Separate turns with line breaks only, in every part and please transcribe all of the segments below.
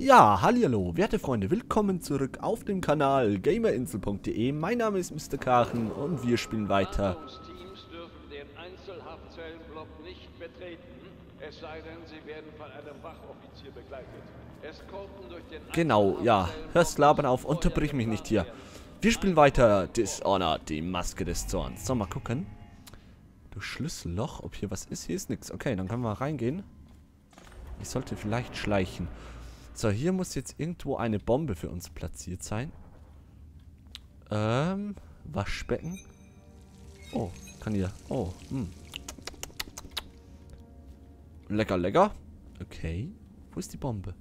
Ja, hallo, werte Freunde, willkommen zurück auf dem Kanal gamerinsel.de. Mein Name ist Mr. Kachen und wir spielen weiter.
Wartungsteams dürfen den Einzelhaftzellenblock nicht betreten, es sei denn, sie werden von einem Wachoffizier begleitet. Eskorten durch den
Genau, ja, hörst labern auf, unterbrich mich nicht hier. Wir spielen weiter Dishonored, die Maske des Zorns. So, mal gucken. Du Schlüsselloch, ob hier was ist? Hier ist nichts. Okay, dann können wir reingehen. Ich sollte vielleicht schleichen. So, hier muss jetzt irgendwo eine Bombe für uns platziert sein. Ähm, Waschbecken. Oh, kann hier. Oh, hm. Lecker, lecker. Okay. Wo ist die Bombe?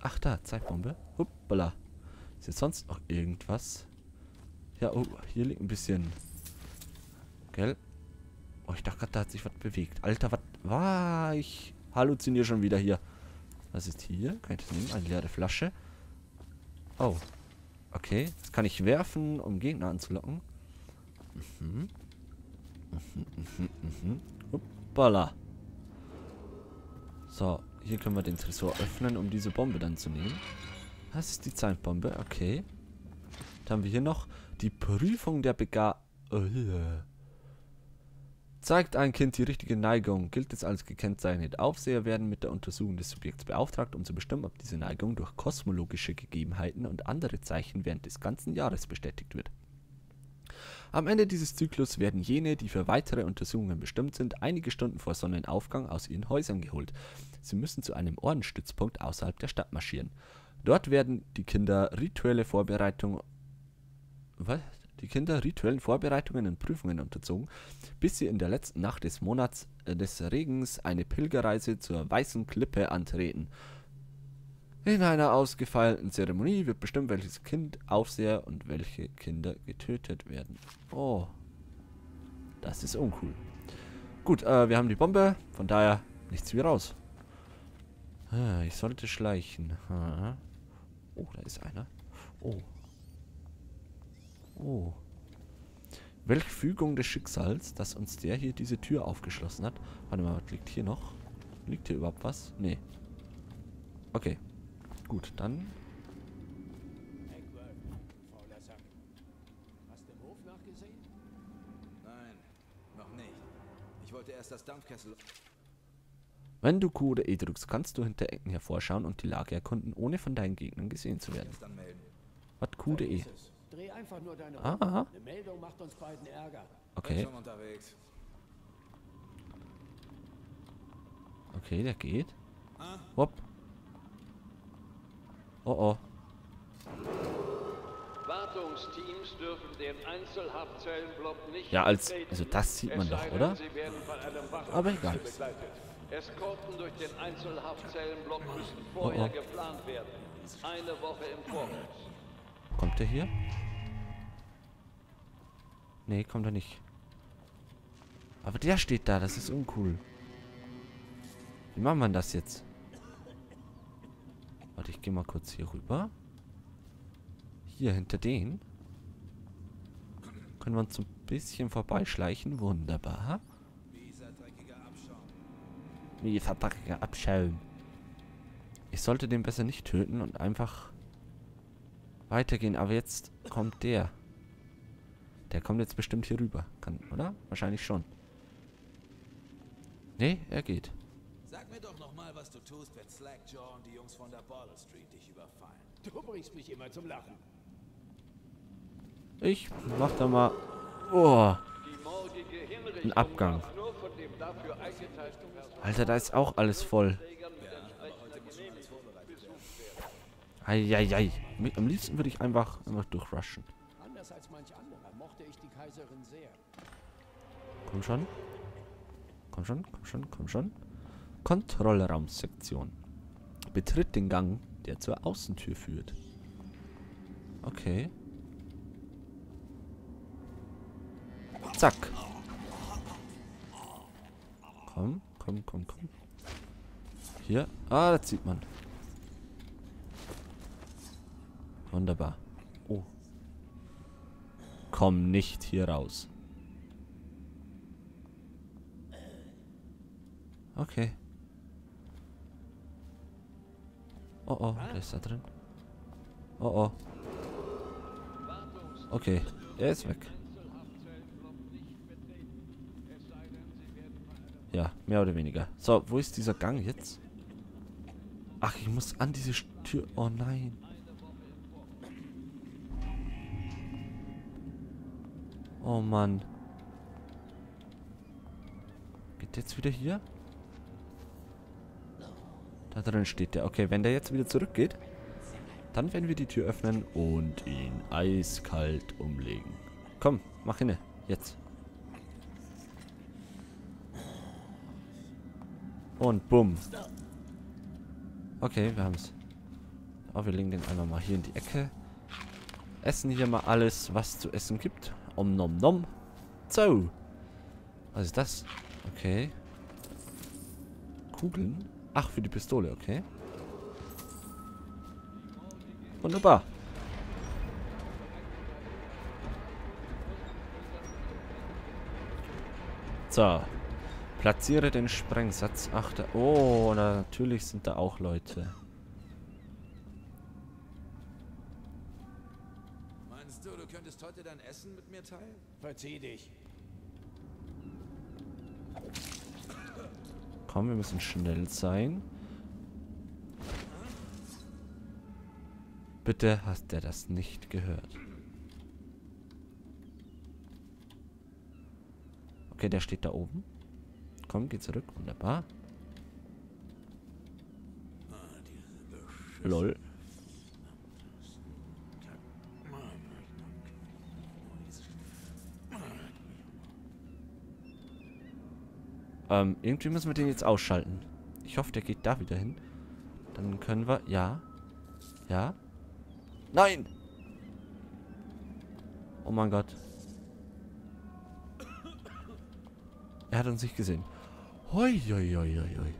Ach, da, Zeitbombe. Hoppala. Ist jetzt sonst noch irgendwas? Ja, oh, hier liegt ein bisschen. Gell? Oh, ich dachte gerade, da hat sich was bewegt. Alter, was war ich? Halluziniere schon wieder hier. Was ist hier? Kann ich das nehmen? Eine leere Flasche. Oh. Okay. Das kann ich werfen, um Gegner anzulocken. Mhm. Mhm, mhm, mhm. Hoppala. So, hier können wir den Tresor öffnen, um diese Bombe dann zu nehmen. Das ist die Zeitbombe, okay. Dann haben wir hier noch die Prüfung der Bega... Oh, Zeigt ein Kind die richtige Neigung, gilt es als gekennzeichnet. Aufseher werden mit der Untersuchung des Subjekts beauftragt, um zu bestimmen, ob diese Neigung durch kosmologische Gegebenheiten und andere Zeichen während des ganzen Jahres bestätigt wird. Am Ende dieses Zyklus werden jene, die für weitere Untersuchungen bestimmt sind, einige Stunden vor Sonnenaufgang aus ihren Häusern geholt. Sie müssen zu einem Ordensstützpunkt außerhalb der Stadt marschieren. Dort werden die Kinder rituelle Vorbereitungen was? Die Kinder rituellen Vorbereitungen und Prüfungen unterzogen, bis sie in der letzten Nacht des Monats äh, des Regens eine Pilgerreise zur Weißen Klippe antreten. In einer ausgefeilten Zeremonie wird bestimmt, welches Kind Aufseher und welche Kinder getötet werden. Oh. Das ist uncool. Gut, äh, wir haben die Bombe, von daher nichts wie raus. Ah, ich sollte schleichen. Ha. Oh, da ist einer. Oh. Oh. Welche Fügung des Schicksals, dass uns der hier diese Tür aufgeschlossen hat. Warte mal, was liegt hier noch? Liegt hier überhaupt was? Nee. Okay. Gut, dann.
Eckberg, fauler Sack. Hast du im Hof nachgesehen?
Nein, noch nicht. Ich wollte erst das Dampfkessel.
Wenn du Q oder E drückst, kannst du hinter Ecken hervorschauen und die Lage erkunden, ohne von deinen Gegnern gesehen zu werden. Was Q oder E?
Einfach nur deine
Ah.
Runde. Eine Meldung macht uns beiden Ärger.
Okay,
schon unterwegs.
okay, der geht.
Ah.
Hopp. Oh oh.
Wartungsteams dürfen den Einzelhaftzellenblock nicht
Ja, als- also das sieht man doch, oder? Aber egal.
Eskorten durch den Einzelhaftzellenblock müssen vorher
Oh, oh.
geplant werden. Eine Woche im Voraus.
Kommt er hier? Nee, kommt er nicht. Aber der steht da, das ist uncool. Wie macht man das jetzt? Warte, ich gehe mal kurz hier rüber. Hier, hinter den. Können wir uns ein bisschen vorbeischleichen. Wunderbar. Wie verdreckiger Abschaum. Ich sollte den besser nicht töten und einfach weitergehen. Aber jetzt kommt der. Der kommt jetzt bestimmt hier rüber. Kann, oder? Wahrscheinlich schon. Nee, er geht.
Sag mir doch nochmal, was du tust, wenn Slackjaw und die Jungs von der Bottle Street dich überfallen.
Du bringst mich immer zum Lachen.
Ich mach da mal... Oh, Ein Abgang. Alter, da ist auch alles voll. Eieiei. Mi- Am liebsten würde ich einfach, einfach durchrushen.
Mochte ich die Kaiserin sehr.
Komm schon. Komm schon, komm schon, komm schon. Kontrollraumsektion. Betritt den Gang, der zur Außentür führt. Okay. Zack. Komm, komm, komm, komm. Hier. Ah, das sieht man. Wunderbar. Oh. Komm nicht hier raus. Okay. Oh oh, der ist da drin. Oh oh. Okay, er ist weg. Ja, mehr oder weniger. So, wo ist dieser Gang jetzt? Ach, ich muss an diese Tür. Oh nein. Oh Mann. Geht jetzt wieder hier? Da drin steht der. Okay, wenn der jetzt wieder zurückgeht, dann werden wir die Tür öffnen und ihn eiskalt umlegen. Komm, mach hinne. Jetzt. Und bumm. Okay, wir haben es. Oh, wir legen den einmal mal hier in die Ecke. Essen hier mal alles, was zu essen gibt. Om nom nom. So. Was ist das? Okay. Kugeln? Ach, für die Pistole, okay. Wunderbar. So. Platziere den Sprengsatz. Ach, da. Oh, natürlich sind da auch Leute.
Meinst du, du könntest heute dein Essen mit mir teilen?
Verzieh dich.
Komm, wir müssen schnell sein. Bitte hast der das nicht gehört. Okay, der steht da oben. Komm, geh zurück. Wunderbar. Lol. Ähm, irgendwie müssen wir den jetzt ausschalten. Ich hoffe, der geht da wieder hin. Dann können wir... Ja. Ja. Nein! Oh mein Gott. Er hat uns nicht gesehen. Hoi, hoi, hoi, hoi.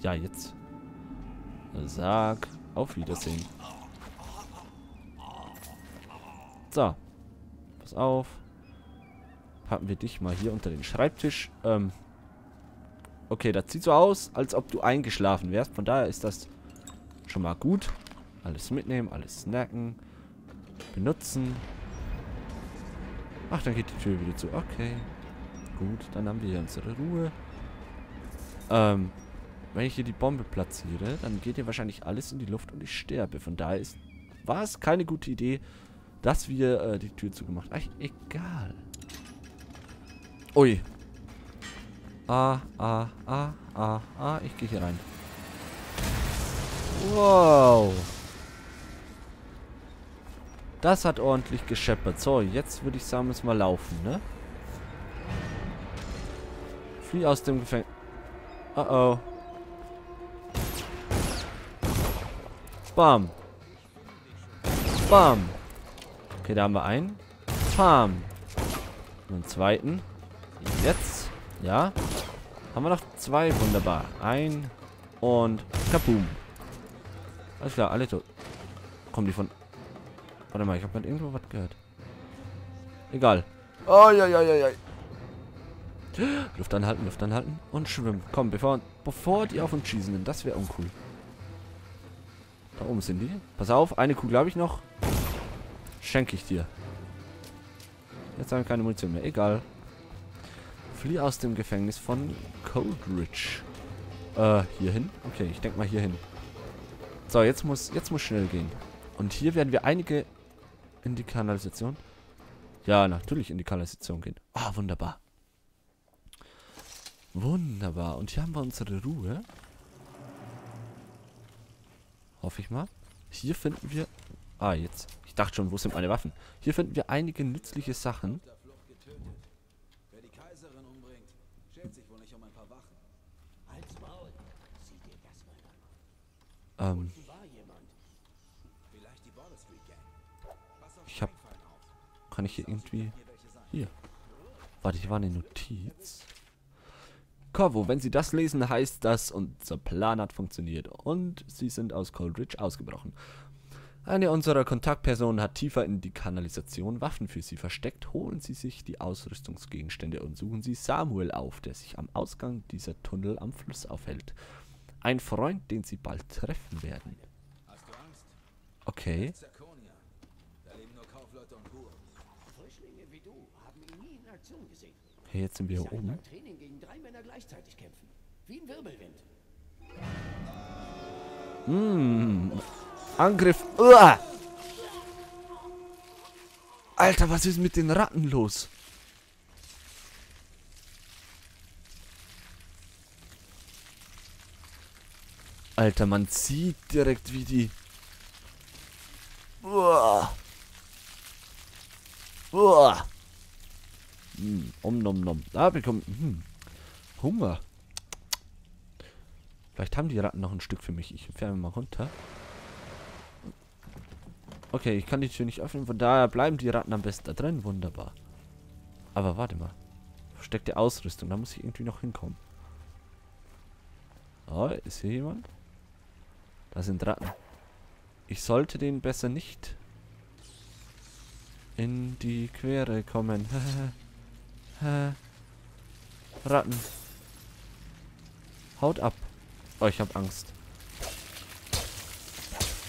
Ja, jetzt. Sag auf Wiedersehen. So. Pass auf. Packen wir dich mal hier unter den Schreibtisch. Ähm. Okay, das sieht so aus, als ob du eingeschlafen wärst. Von daher ist das schon mal gut. Alles mitnehmen, alles snacken. Benutzen. Ach, dann geht die Tür wieder zu. Okay. Gut, dann haben wir hier unsere Ruhe. Ähm, wenn ich hier die Bombe platziere, dann geht hier wahrscheinlich alles in die Luft und ich sterbe. Von daher ist, war es keine gute Idee, dass wir äh, die Tür zugemacht haben. Egal. Ui. Ah, ah, ah, ah, ah. Ich gehe hier rein. Wow. Das hat ordentlich gescheppert. So, jetzt würde ich sagen, müssen wir laufen, ne? Flieh aus dem Gefängnis. Oh oh. Bam. Bam. Okay, da haben wir einen. Bam. Und einen zweiten. Jetzt. Ja. Haben wir noch zwei. Wunderbar. Ein. Und kaboom. Alles klar, alle tot. Kommen die von... Warte mal, ich habe gerade irgendwo was gehört. Egal. Oh, ja, ja, ja, ja. Luft anhalten, Luft anhalten und schwimmen. Komm, bevor, bevor die auf uns schießen, das wäre uncool. Da oben sind die. Pass auf, eine Kugel habe ich noch. Schenke ich dir. Jetzt haben wir keine Munition mehr. Egal. Flieh aus dem Gefängnis von Coldridge. Äh, hier hin? Okay, ich denke mal hier hin. So, jetzt muss, jetzt muss schnell gehen. Und hier werden wir einige in die Kanalisation. Ja, natürlich in die Kanalisation gehen. Ah, wunderbar. Wunderbar. Und hier haben wir unsere Ruhe. Hoffe ich mal. Hier finden wir... Ah, jetzt. Ich dachte schon, wo sind meine Waffen? Hier finden wir einige nützliche Sachen.
Auf der Flucht getötet. Wer die Kaiserin umbringt, schert sich wohl nicht um ein paar Wachen.
Halt's Maul. Sieh dir das mal an.
Ähm,
War jemand.
Vielleicht die Border Street Gang. Pass auf
Ich hab- kann ich hier irgendwie...
Hier.
Warte, hier war eine Notiz. Corvo, wenn Sie das lesen, heißt das, unser Plan hat funktioniert und Sie sind aus Coldridge ausgebrochen. Eine unserer Kontaktpersonen hat tiefer in die Kanalisation Waffen für Sie versteckt. Holen Sie sich die Ausrüstungsgegenstände und suchen Sie Samuel auf, der sich am Ausgang dieser Tunnel am Fluss aufhält. Ein Freund, den sie bald treffen werden. Okay. Hey, jetzt sind wir hier oben.
Mmh.
Angriff. Uah. Alter, was ist mit den Ratten los? Alter, man sieht direkt, wie die... Uah! Uah! Hm, om nom nom. Da bekommt... Hm. Hunger. Vielleicht haben die Ratten noch ein Stück für mich. Ich fahre mal runter. Okay, ich kann die Tür nicht öffnen. Von daher bleiben die Ratten am besten da drin. Wunderbar. Aber warte mal. Versteckte Ausrüstung. Da muss ich irgendwie noch hinkommen. Oh, ist hier jemand? Da sind Ratten. Ich sollte denen besser nicht in die Quere kommen. Ratten. Haut ab. Oh, ich hab Angst.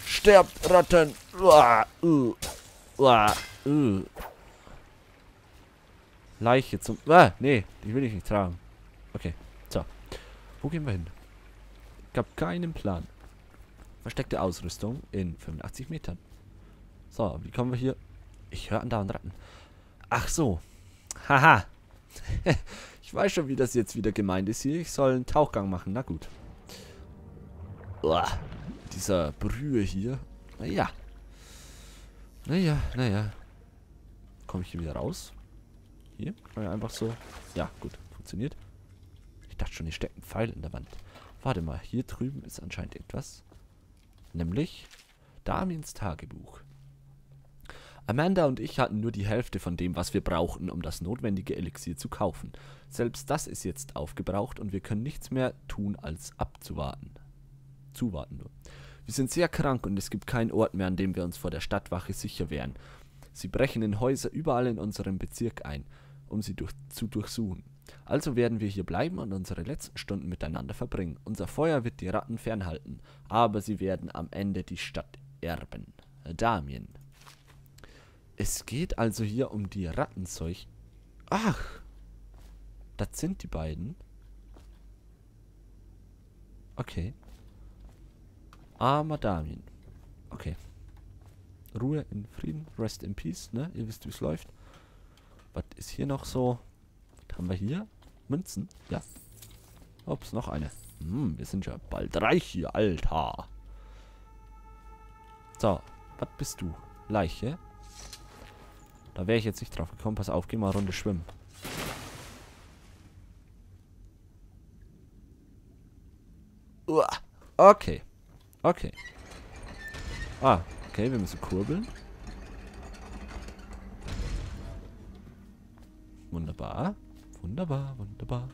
Sterbt, Ratten! Uah, uh, uah, uh. Leiche zum... Ah, nee, die will ich nicht tragen. Okay, so. Wo gehen wir hin? Ich habe keinen Plan. Versteckte Ausrüstung in 85 Metern. So, wie kommen wir hier... Ich höre andauernd Ratten. Ach so. Haha. ich weiß schon, wie das jetzt wieder gemeint ist hier. Ich soll einen Tauchgang machen. Na gut. Uah, dieser Brühe hier. Naja. Naja, naja. Komme ich hier wieder raus? Hier? Einfach so... Ja, gut. Funktioniert. Ich dachte schon, hier steckt ein Pfeil in der Wand. Warte mal. Hier drüben ist anscheinend etwas. Nämlich Damiens Tagebuch. Amanda und ich hatten nur die Hälfte von dem, was wir brauchten, um das notwendige Elixier zu kaufen. Selbst das ist jetzt aufgebraucht und wir können nichts mehr tun, als abzuwarten. Zuwarten nur. Wir sind sehr krank und es gibt keinen Ort mehr, an dem wir uns vor der Stadtwache sicher wären. Sie brechen in Häuser überall in unserem Bezirk ein, um sie durch, zu durchsuchen. Also werden wir hier bleiben und unsere letzten Stunden miteinander verbringen. Unser Feuer wird die Ratten fernhalten, aber sie werden am Ende die Stadt erben. Damien. Es geht also hier um die Rattenseuch. Ach, das sind die beiden. Okay. Armer Damien. Okay. Ruhe in Frieden. Rest in Peace, ne? Ihr wisst, wie es läuft. Was ist hier noch so? Haben wir hier? Münzen? Ja. Ups, noch eine. Hm, wir sind ja bald reich hier, Alter. So, was bist du? Leiche? Da wäre ich jetzt nicht drauf gekommen. Pass auf, geh mal Runde schwimmen. Okay. Okay. Ah, okay, wir müssen kurbeln. Wunderbar. Wunderbar, wunderbar.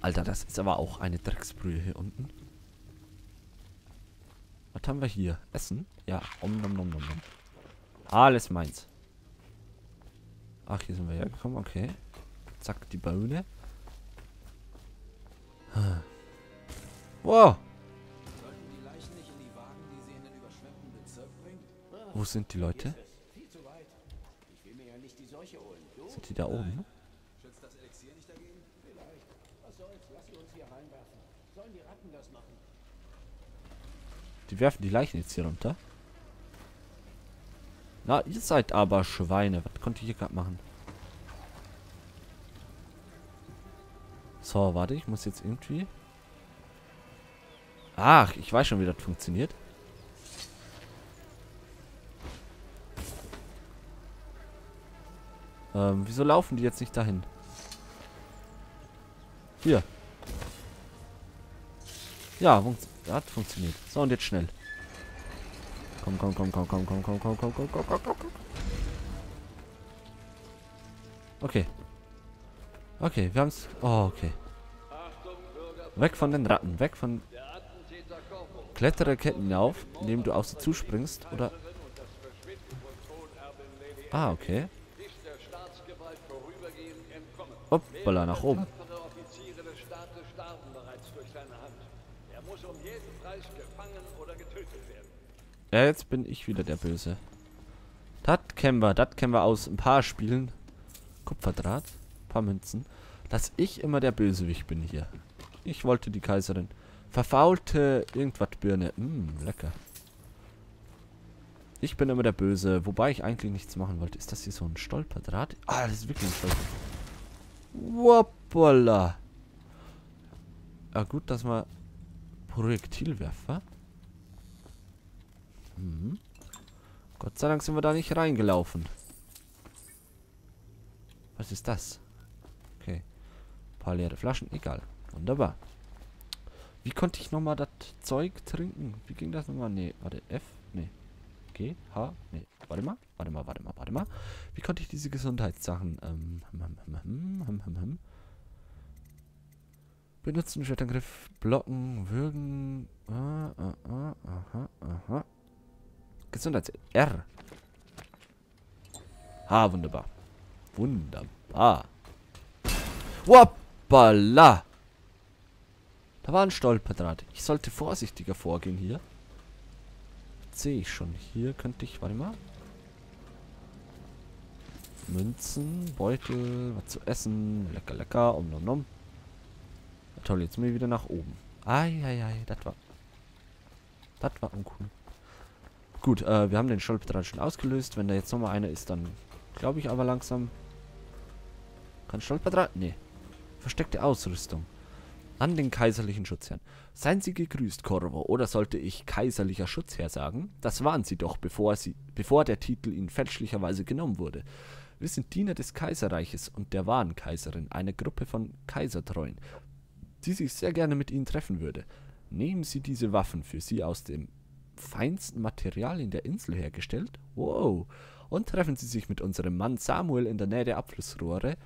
Alter, das ist aber auch eine Drecksbrühe hier unten. Was haben wir hier? Essen? Ja, om nom nom nom nom. Alles meins. Ach, hier sind wir hergekommen, okay. Zack, die Beine. Wow. Wo sind die Leute? Sind die da oben?
Sollen die Ratten das machen?
Die werfen die Leichen jetzt hier runter. Na, ihr seid aber Schweine. Was konnte ich hier gerade machen? So, warte, ich muss jetzt irgendwie... Ach, ich weiß schon, wie das funktioniert. Ähm, wieso laufen die jetzt nicht dahin? Hier. Ja, funkt hat funktioniert. So, und jetzt schnell. Komm, komm, komm, komm, komm, komm, komm, komm, komm, komm, komm, komm, komm, komm. Okay. Okay, wir haben's. Oh, okay. Weg von den Ratten, weg von. Klettere Ketten hinauf, indem du auf sie zuspringst, oder. Ah, okay. Hoppala, nach oben.
Tapfere Offiziere des Staates Verhafte starben bereits durch seine Hand. Er muss um jeden Preis gefangen oder getötet werden.
Ja, jetzt bin ich wieder der Böse. Das kennen wir, das kennen wir aus ein paar Spielen. Kupferdraht, paar Münzen. Dass ich immer der Bösewicht bin hier. Ich wollte die Kaiserin. Verfaulte irgendwas Birne. Mmm, lecker. Ich bin immer der Böse, wobei ich eigentlich nichts machen wollte. Ist das hier so ein Stolperdraht? Ah, das ist wirklich ein Stolperdraht. Woppala. Ja, gut, dass wir Projektilwerfer. Mhm. Gott sei Dank sind wir da nicht reingelaufen. Was ist das? Okay. Ein paar leere Flaschen. Egal. Wunderbar. Wie konnte ich nochmal das Zeug trinken? Wie ging das nochmal? Nee, warte. F? Nee. G? H? Nee. Warte mal. Warte mal, warte mal, warte mal. Wie konnte ich diese Gesundheitssachen ähm, hm, hm, hm, hm, hm, benutzen? Schwertangriff, blocken, würgen. Ah, ah, ah, aha, aha. Gesundheits... R. Ah, wunderbar. Wunderbar. Hoppala. Da war ein Stolperdraht. Ich sollte vorsichtiger vorgehen hier. Sehe ich schon. Hier könnte ich... Warte mal. Münzen, Beutel, was zu essen. Lecker, lecker. Om nom nom. toll, jetzt sind wir wieder nach oben. Eieiei, das war... Das war uncool. Gut, äh, wir haben den Stolperdraht schon ausgelöst. Wenn da jetzt nochmal einer ist, dann glaube ich aber langsam... Kann Stolperdraht? Nee. Versteckte Ausrüstung. An den kaiserlichen Schutzherrn. Seien Sie gegrüßt, Corvo. Oder sollte ich kaiserlicher Schutzherr sagen? Das waren Sie doch, bevor, Sie, bevor der Titel Ihnen fälschlicherweise genommen wurde. Wir sind Diener des Kaiserreiches und der wahren Kaiserin, eine Gruppe von Kaisertreuen, die sich sehr gerne mit Ihnen treffen würde. Nehmen Sie diese Waffen für Sie aus dem feinsten Materialien der Insel hergestellt? Wow. Und treffen Sie sich mit unserem Mann Samuel in der Nähe der Abflussrohre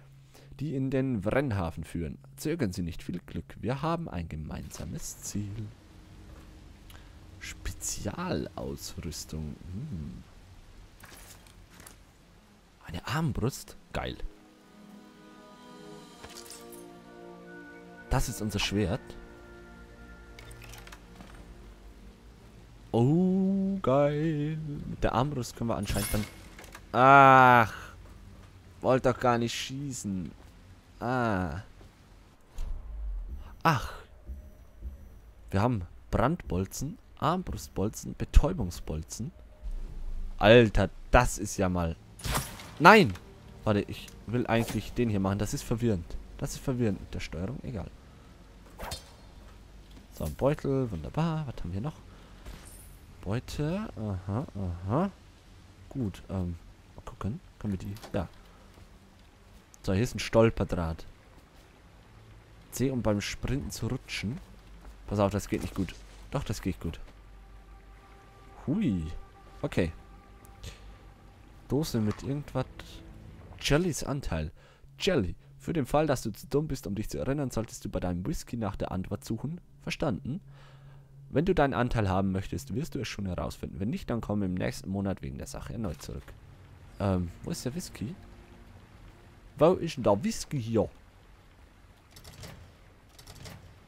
die in den Brennhafen führen. Zögern Sie nicht viel Glück, wir haben ein gemeinsames Ziel. Spezialausrüstung. Hm. Eine Armbrust? Geil. Das ist unser Schwert. Oh, geil. Mit der Armbrust können wir anscheinend dann... Ach. Wollt doch gar nicht schießen. Ah. Ach. Wir haben Brandbolzen, Armbrustbolzen, Betäubungsbolzen. Alter, das ist ja mal... Nein! Warte, ich will eigentlich den hier machen. Das ist verwirrend. Das ist verwirrend mit der Steuerung. Egal. So, ein Beutel. Wunderbar. Was haben wir noch? Beute. Aha, aha. Gut, ähm, mal gucken. Können wir die... Ja, so, hier ist ein Stolperdraht. C, um beim Sprinten zu rutschen. Pass auf, das geht nicht gut. Doch, das geht gut. Hui. Okay. Dose mit irgendwas. Jellys Anteil. Jelly. Für den Fall, dass du zu dumm bist, um dich zu erinnern, solltest du bei deinem Whisky nach der Antwort suchen. Verstanden? Wenn du deinen Anteil haben möchtest, wirst du es schon herausfinden. Wenn nicht, dann komm im nächsten Monat wegen der Sache erneut zurück. Ähm, wo ist der Whisky? Wo ist denn der Whisky hier?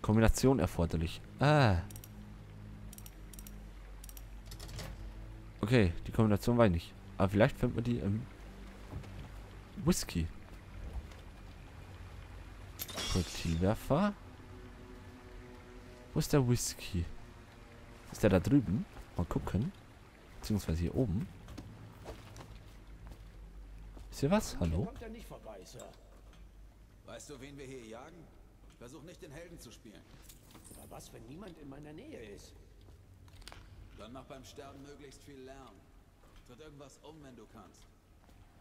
Kombination erforderlich. Ah. Okay, die Kombination war ich nicht. Aber vielleicht findet man die im Whisky. Projektilwerfer. Wo ist der Whisky? Ist der da drüben? Mal gucken. Beziehungsweise hier oben. Ist hier was? Hallo?
Kommt er nicht vorbei, Sir.
Weißt du, wen wir hier jagen? Versuch nicht den Helden zu spielen.
Aber was, wenn niemand in meiner Nähe ist?
Dann mach beim Sterben möglichst viel Lärm. Tritt irgendwas um, wenn du kannst.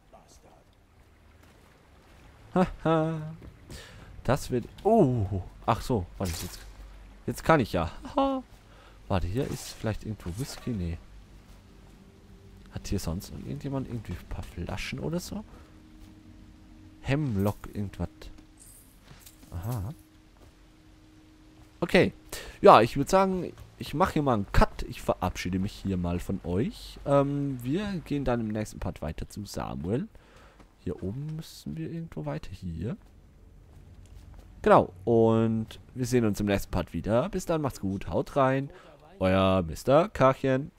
Bastard.
Haha. das wird... Oh. Ach so. Warte, jetzt... Jetzt kann ich ja. Warte, hier ist vielleicht irgendwo Whisky? Nee. Hat hier sonst irgendjemand irgendwie ein paar Flaschen oder so? Hemlock irgendwas. Aha. Okay. Ja, ich würde sagen, ich mache hier mal einen Cut. Ich verabschiede mich hier mal von euch. Ähm, wir gehen dann im nächsten Part weiter zu Samuel. Hier oben müssen wir irgendwo weiter. Hier. Genau, und wir sehen uns im nächsten Part wieder. Bis dann, macht's gut, haut rein. Euer Mr. Karchen.